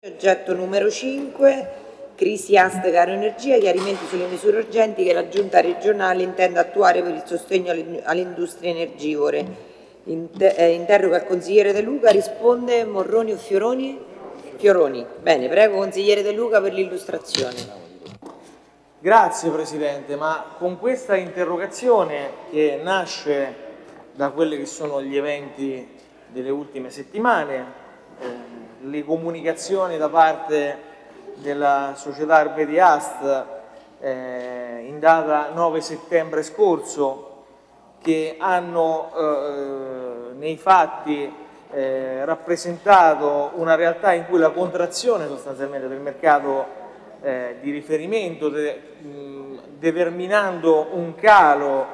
Oggetto numero 5, crisi Ast Caro Energia, chiarimenti sulle misure urgenti che la Giunta regionale intende attuare per il sostegno alle industrie energivore. Eh, interroga il consigliere De Luca, risponde Morroni o Fioroni? Fioroni. Bene, prego consigliere De Luca per l'illustrazione. Grazie Presidente, ma con questa interrogazione che nasce da quelli che sono gli eventi delle ultime settimane, le comunicazioni da parte della società Arbeti Ast eh, in data 9 settembre scorso che hanno eh, nei fatti eh, rappresentato una realtà in cui la contrazione sostanzialmente del mercato eh, di riferimento de, mh, determinando un calo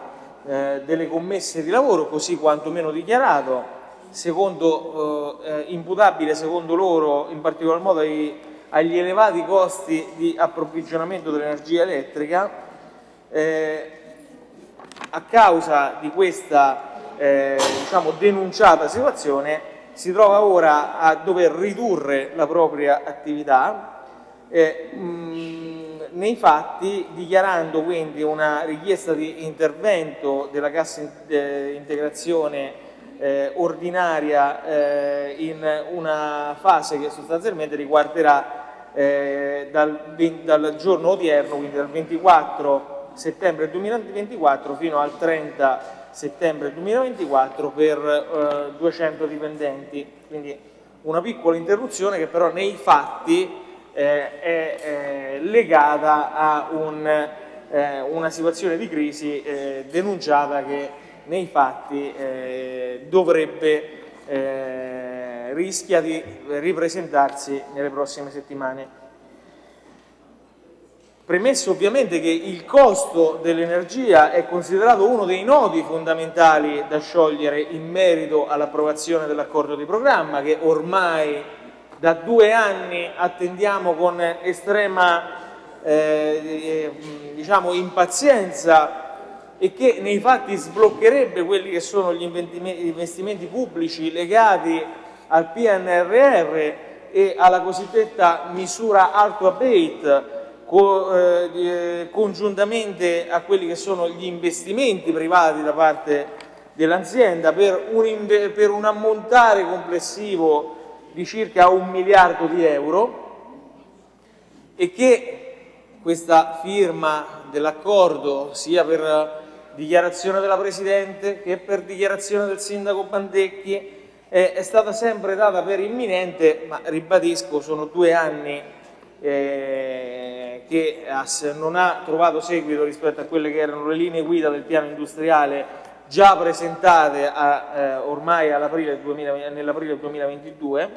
eh, delle commesse di lavoro così quantomeno dichiarato secondo, eh, imputabile secondo loro in particolar modo ai, agli elevati costi di approvvigionamento dell'energia elettrica. Eh, a causa di questa eh, diciamo, denunciata situazione si trova ora a dover ridurre la propria attività eh, mh, nei fatti dichiarando quindi una richiesta di intervento della cassa eh, integrazione eh, ordinaria eh, in una fase che sostanzialmente riguarderà eh, dal, dal, giorno odierno, quindi dal 24 settembre 2024 fino al 30 settembre 2024 per 200 eh, dipendenti, quindi una piccola interruzione che però nei fatti eh, è legata a un, eh, una situazione di crisi denunciata che nei fatti eh, dovrebbe, eh, rischia di ripresentarsi nelle prossime settimane. Premesso ovviamente che il costo dell'energia è considerato uno dei nodi fondamentali da sciogliere in merito all'approvazione dell'accordo di programma che ormai da due anni attendiamo con estrema eh, eh diciamo, impazienza e che nei fatti sbloccherebbe quelli che sono gli investimenti pubblici legati al PNRR e alla cosiddetta misura alto abate eh, eh, congiuntamente a quelli che sono gli investimenti privati da parte dell'azienda per, per un ammontare complessivo di circa un miliardo di euro e che questa firma dell'accordo sia per dichiarazione della Presidente che per dichiarazione del Sindaco Bandecchi eh, è stata sempre data per imminente, ma ribadisco sono due anni eh, che non ha trovato seguito rispetto a quelle che erano le linee guida del piano industriale già presentate a, eh, ormai nell'aprile 2022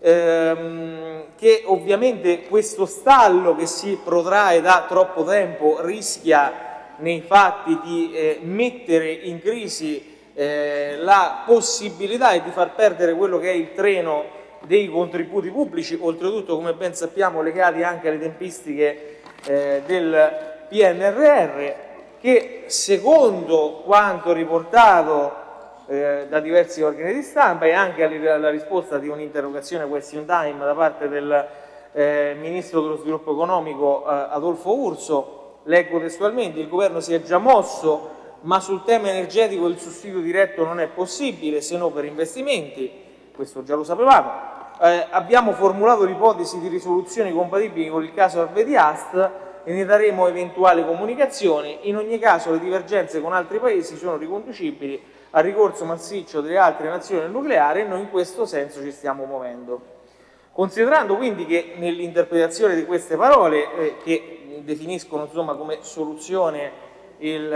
ehm, che ovviamente questo stallo che si protrae da troppo tempo rischia nei fatti di eh, mettere in crisi eh, la possibilità e di far perdere quello che è il treno dei contributi pubblici, oltretutto come ben sappiamo legati anche alle tempistiche eh, del PNRR, che secondo quanto riportato eh, da diversi organi di stampa e anche alla risposta di un'interrogazione question time da parte del eh, Ministro dello Sviluppo Economico eh, Adolfo Urso, leggo testualmente, il governo si è già mosso, ma sul tema energetico il sussidio diretto non è possibile se no per investimenti, questo già lo sapevamo. Eh, abbiamo formulato l'ipotesi di risoluzioni compatibili con il caso Arvedi Ast e ne daremo eventuali comunicazioni. In ogni caso le divergenze con altri paesi sono riconducibili al ricorso massiccio delle altre nazioni al nucleare e noi in questo senso ci stiamo muovendo. Considerando quindi che nell'interpretazione di queste parole, eh, che definiscono insomma, come soluzione il,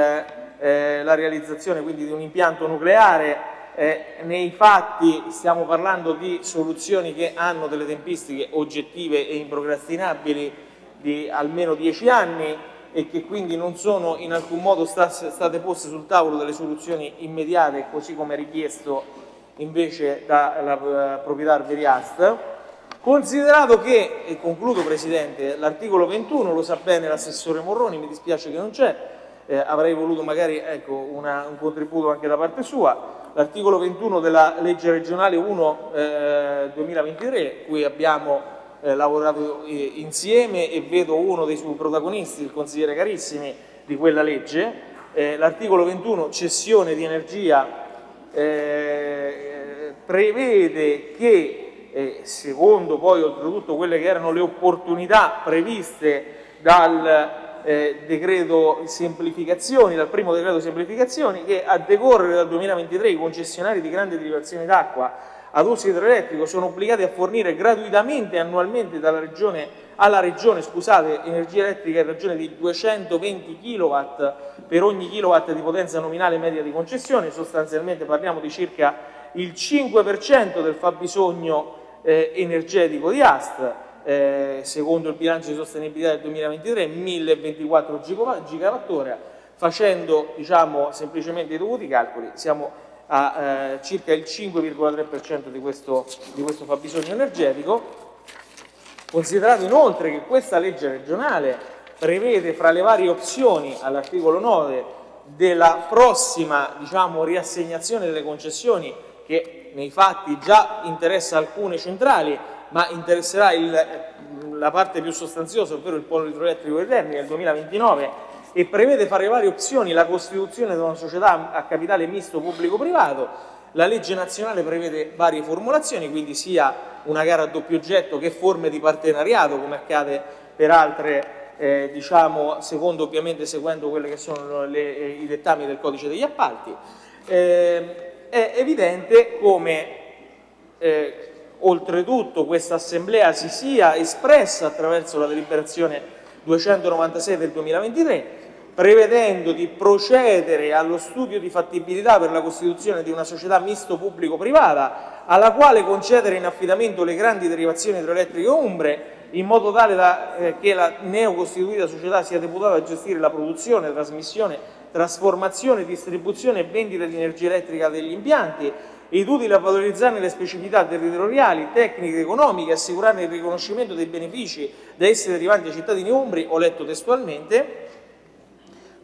eh, la realizzazione quindi di un impianto nucleare. Eh, nei fatti stiamo parlando di soluzioni che hanno delle tempistiche oggettive e improcrastinabili di almeno 10 anni e che quindi non sono in alcun modo state poste sul tavolo delle soluzioni immediate così come richiesto invece dalla proprietà Veriast Considerato che, e concludo Presidente, l'articolo 21, lo sa bene l'assessore Morroni, mi dispiace che non c'è, eh, avrei voluto magari ecco, una, un contributo anche da parte sua, l'articolo 21 della legge regionale 1 eh, 2023, cui abbiamo eh, lavorato eh, insieme e vedo uno dei suoi protagonisti, il consigliere Carissimi, di quella legge. Eh, L'articolo 21, cessione di energia, eh, prevede che, eh, secondo poi oltretutto quelle che erano le opportunità previste dal eh, decreto semplificazioni, dal primo decreto semplificazioni, che a decorrere dal 2023 i concessionari di grandi derivazioni d'acqua ad uso idroelettrico sono obbligati a fornire gratuitamente annualmente regione, alla regione scusate, energia elettrica in ragione di 220 kW per ogni kilowatt di potenza nominale media di concessione, sostanzialmente parliamo di circa il 5% del fabbisogno eh, energetico di AST, eh, secondo il bilancio di sostenibilità del 2023 1024 gigawattora, facendo diciamo, semplicemente i dovuti calcoli siamo a eh, circa il 5,3% di questo, di questo fabbisogno energetico. Considerato inoltre che questa legge regionale prevede fra le varie opzioni all'articolo 9 della prossima diciamo, riassegnazione delle concessioni che nei fatti già interessa alcune centrali ma interesserà il, la parte più sostanziosa ovvero il polo idroelettrico dei Terni nel 2029 e prevede fra le varie opzioni la costituzione di una società a capitale misto pubblico-privato. La legge nazionale prevede varie formulazioni, quindi sia una gara a doppio oggetto che forme di partenariato, come accade per altre, eh, diciamo, secondo ovviamente seguendo quelli che sono le, eh, i dettami del codice degli appalti. Eh, è evidente come eh, oltretutto questa assemblea si sia espressa attraverso la deliberazione 296 del 2023 prevedendo di procedere allo studio di fattibilità per la costituzione di una società misto pubblico-privata alla quale concedere in affidamento le grandi derivazioni idroelettriche umbre in modo tale da, eh, che la neocostituita società sia deputata a gestire la produzione, trasmissione, trasformazione, distribuzione e vendita di energia elettrica degli impianti ed utile a valorizzarne le specificità territoriali, tecniche, economiche, assicurarne il riconoscimento dei benefici da esse derivanti ai cittadini umbri, ho letto testualmente,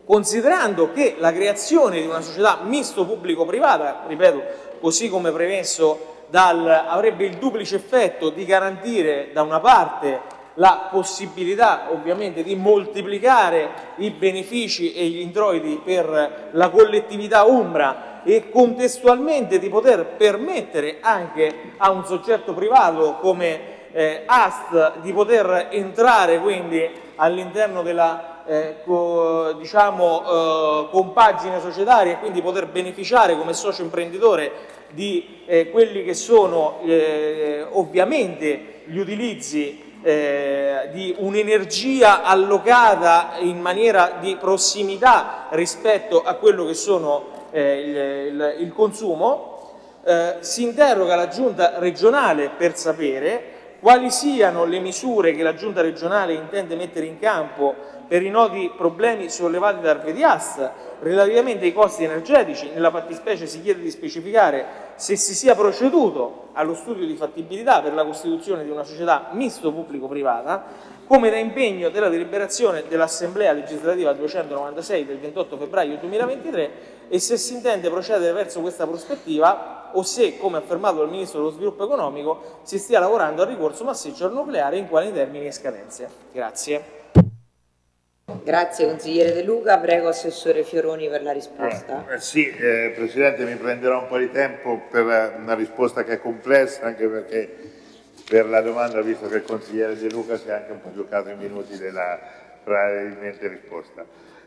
considerando che la creazione di una società misto pubblico-privata, ripeto, così come premesso dal, avrebbe il duplice effetto di garantire da una parte la possibilità ovviamente di moltiplicare i benefici e gli introiti per la collettività Umbra e contestualmente di poter permettere anche a un soggetto privato come eh, AST di poter entrare quindi all'interno della eh, co, diciamo, eh, compagine societaria e quindi poter beneficiare come socio imprenditore di eh, quelli che sono eh, ovviamente gli utilizzi eh, di un'energia allocata in maniera di prossimità rispetto a quello che sono eh, il, il, il, consumo, si interroga la giunta regionale per sapere quali siano le misure che la giunta regionale intende mettere in campo per i noti problemi sollevati da Arvedias relativamente ai costi energetici, nella fattispecie si chiede di specificare se si sia proceduto allo studio di fattibilità per la costituzione di una società misto pubblico-privata, come da impegno della deliberazione dell'Assemblea legislativa 296 del 28 febbraio 2023 e se si intende procedere verso questa prospettiva o se, come affermato dal Ministro dello Sviluppo Economico, si stia lavorando al ricorso massiccio al nucleare in quali termini e scadenze. Grazie. Grazie consigliere De Luca, prego Assessore Fioroni per la risposta. Eh, eh, sì, eh, Presidente mi prenderò un po' di tempo per una risposta che è complessa anche perché per la domanda, visto che il consigliere De Luca si è anche un po' giocato i minuti della probabilmente risposta.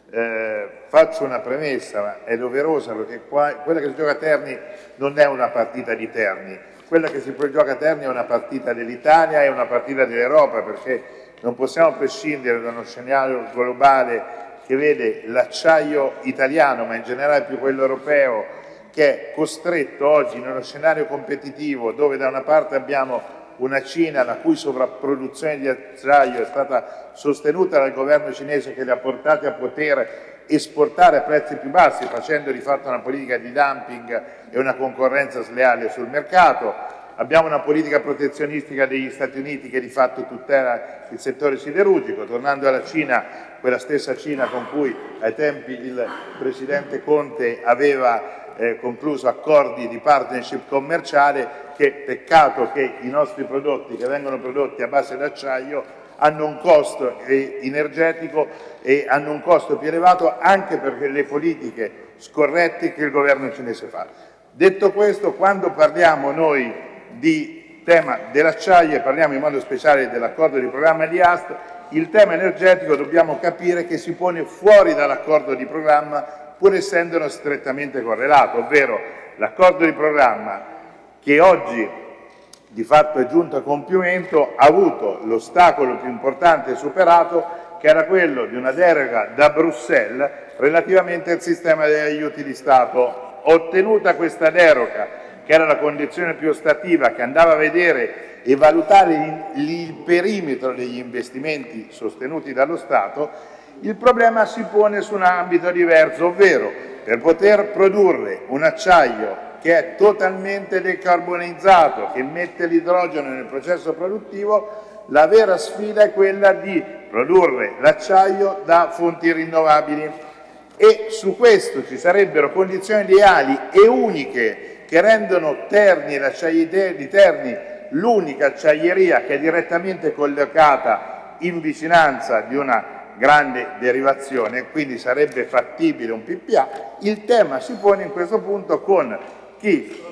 Eh, faccio una premessa, ma è doverosa perché qua, quella che si gioca a Terni non è una partita di Terni, quella che si gioca a Terni è una partita dell'Italia, è una partita dell'Europa perché non possiamo prescindere da uno scenario globale che vede l'acciaio italiano, ma in generale più quello europeo, che è costretto oggi in uno scenario competitivo dove da una parte abbiamo una Cina la cui sovrapproduzione di acciaio è stata sostenuta dal governo cinese che li ha portati a poter esportare a prezzi più bassi facendo di fatto una politica di dumping e una concorrenza sleale sul mercato, Abbiamo una politica protezionistica degli Stati Uniti che di fatto tutela il settore siderurgico, tornando alla Cina, quella stessa Cina con cui ai tempi il Presidente Conte aveva eh, concluso accordi di partnership commerciale che peccato che i nostri prodotti che vengono prodotti a base d'acciaio hanno un costo energetico e hanno un costo più elevato anche perché le politiche scorrette che il governo cinese fa. Detto questo, quando parliamo noi di tema dell'acciaio e parliamo in modo speciale dell'accordo di programma di AST, il tema energetico dobbiamo capire che si pone fuori dall'accordo di programma pur essendo strettamente correlato, ovvero l'accordo di programma che oggi di fatto è giunto a compimento, ha avuto l'ostacolo più importante superato che era quello di una deroga da Bruxelles relativamente al sistema degli aiuti di Stato. Ottenuta questa deroga, che era la condizione più ostativa, che andava a vedere e valutare il perimetro degli investimenti sostenuti dallo Stato, il problema si pone su un ambito diverso, ovvero per poter produrre un acciaio che è totalmente decarbonizzato, che mette l'idrogeno nel processo produttivo, la vera sfida è quella di produrre l'acciaio da fonti rinnovabili. E su questo ci sarebbero condizioni ideali e uniche che rendono Terni, l'acciaieria di Terni, l'unica acciaieria che è direttamente collocata in vicinanza di una grande derivazione, quindi sarebbe fattibile un PPA, il tema si pone in questo punto con chi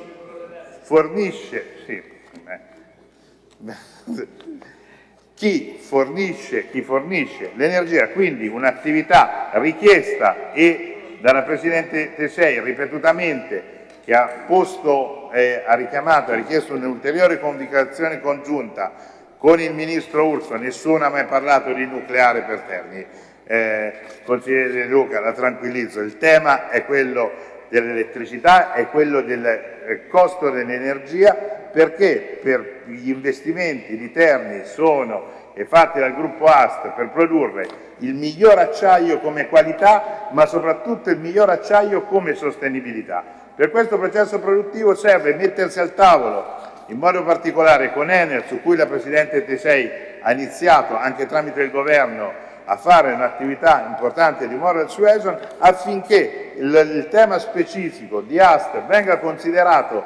fornisce, sì, eh, chi fornisce, fornisce l'energia, quindi un'attività richiesta e dalla Presidente Tesei ripetutamente che ha posto, eh, ha richiamato, ha richiesto un'ulteriore convocazione congiunta con il Ministro Urso, nessuno ha mai parlato di nucleare per Terni. Eh, consigliere Luca, la tranquillizzo, il tema è quello dell'elettricità è quello del eh, costo dell'energia perché per gli investimenti di Terni sono fatti dal gruppo AST per produrre il miglior acciaio come qualità ma soprattutto il miglior acciaio come sostenibilità. Per questo processo produttivo serve mettersi al tavolo in modo particolare con Enel su cui la Presidente Tesei ha iniziato anche tramite il Governo a fare un'attività importante di moral suasion affinché il, il, tema specifico di Aster venga considerato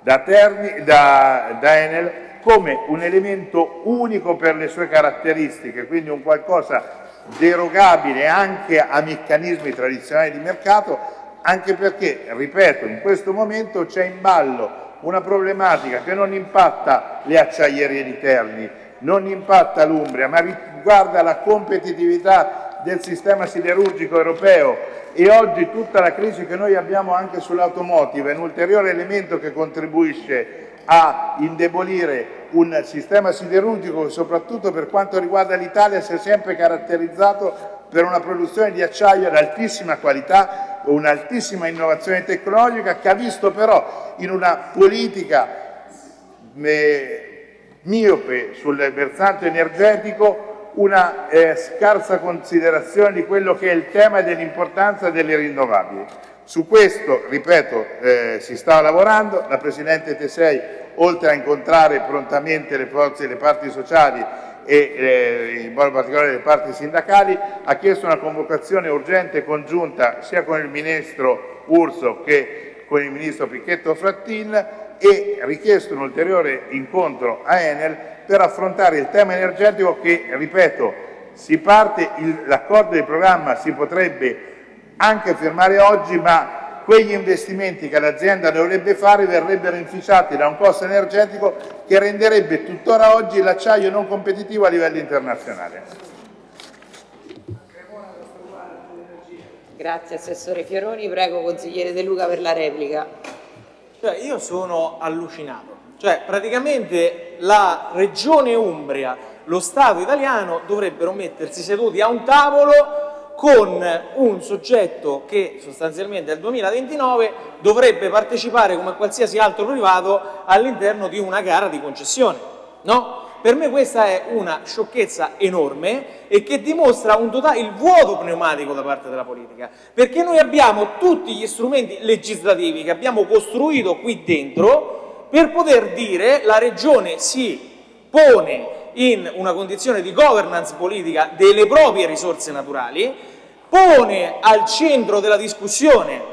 da, Terni, da, da Enel come un elemento unico per le sue caratteristiche, quindi un qualcosa derogabile anche a meccanismi tradizionali di mercato, anche perché, ripeto, in questo momento c'è in ballo una problematica che non impatta le acciaierie di Terni, non impatta l'Umbria, ma riguarda la competitività del sistema siderurgico europeo. E oggi tutta la crisi che noi abbiamo anche sull'automotive è un ulteriore elemento che contribuisce a indebolire un sistema siderurgico soprattutto per quanto riguarda l'Italia si è sempre caratterizzato per una produzione di acciaio ad altissima qualità, un'altissima innovazione tecnologica che ha visto però in una politica eh, miope sul versante energetico una eh, scarsa considerazione di quello che è il tema dell'importanza delle rinnovabili. Su questo, ripeto, eh, si sta lavorando, la Presidente Tesei, oltre a incontrare prontamente le forze e le parti sociali e eh, in modo particolare le parti sindacali, ha chiesto una convocazione urgente e congiunta sia con il Ministro Urso che con il Ministro Picchetto Frattin e richiesto un ulteriore incontro a Enel per affrontare il tema energetico che, ripeto, si parte, l'accordo di programma si potrebbe anche firmare oggi, ma quegli investimenti che l'azienda dovrebbe fare verrebbero inficiati da un costo energetico che renderebbe tuttora oggi l'acciaio non competitivo a livello internazionale. Grazie Assessore Fioroni, prego consigliere De Luca per la replica. Cioè, io sono allucinato. Cioè, praticamente la regione Umbria, lo Stato italiano dovrebbero mettersi seduti a un tavolo con un soggetto che sostanzialmente nel 2029 dovrebbe partecipare come qualsiasi altro privato all'interno di una gara di concessione. No? Per me questa è una sciocchezza enorme e che dimostra totale, il vuoto pneumatico da parte della politica, perché noi abbiamo tutti gli strumenti legislativi che abbiamo costruito qui dentro per poter dire la Regione si pone in una condizione di governance politica delle proprie risorse naturali, pone al centro della discussione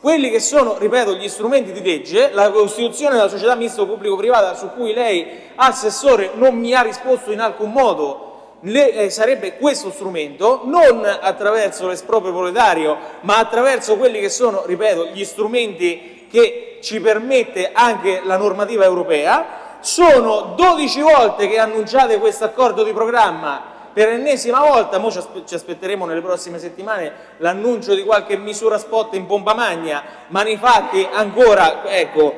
quelli che sono, ripeto, gli strumenti di legge, la costituzione della società misto pubblico-privata su cui lei, assessore, non mi ha risposto in alcun modo, le, eh, sarebbe questo strumento, non attraverso l'esproprio proletario, ma attraverso quelli che sono, ripeto, gli strumenti che ci permette anche la normativa europea. Sono 12 volte che annunciate questo accordo di programma per ennesima volta, mo ci aspetteremo nelle prossime settimane l'annuncio di qualche misura spot in pompa magna, ma nei fatti ancora, ecco,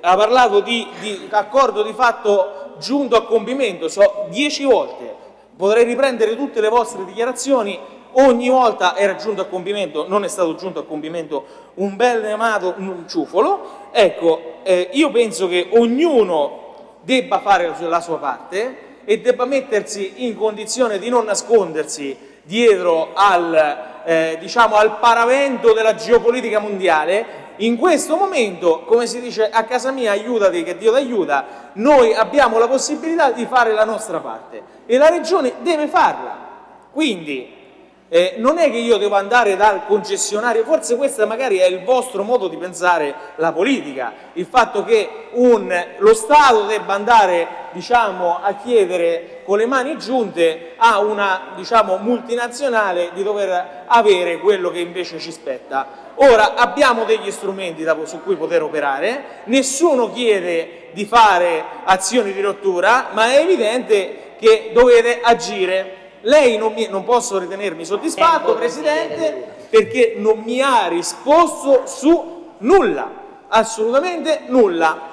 ha parlato di, di accordo di fatto giunto a compimento, so dieci volte, potrei riprendere tutte le vostre dichiarazioni, ogni volta era giunto a compimento, non è stato giunto a compimento un bel amato un ciufolo, ecco, eh, io penso che ognuno debba fare la sua parte, e debba mettersi in condizione di non nascondersi dietro al, eh, diciamo, al paravento della geopolitica mondiale, in questo momento, come si dice a casa mia, aiutati che Dio ti aiuta, noi abbiamo la possibilità di fare la nostra parte e la Regione deve farla. Quindi eh, non è che io devo andare dal concessionario, forse questo magari è il vostro modo di pensare la politica, il fatto che un, lo Stato debba andare diciamo, a chiedere con le mani giunte a una diciamo, multinazionale di dover avere quello che invece ci spetta. Ora abbiamo degli strumenti da, su cui poter operare, nessuno chiede di fare azioni di rottura, ma è evidente che dovete agire lei non, mi, non posso ritenermi soddisfatto, Presidente, perché non mi ha risposto su nulla, assolutamente nulla.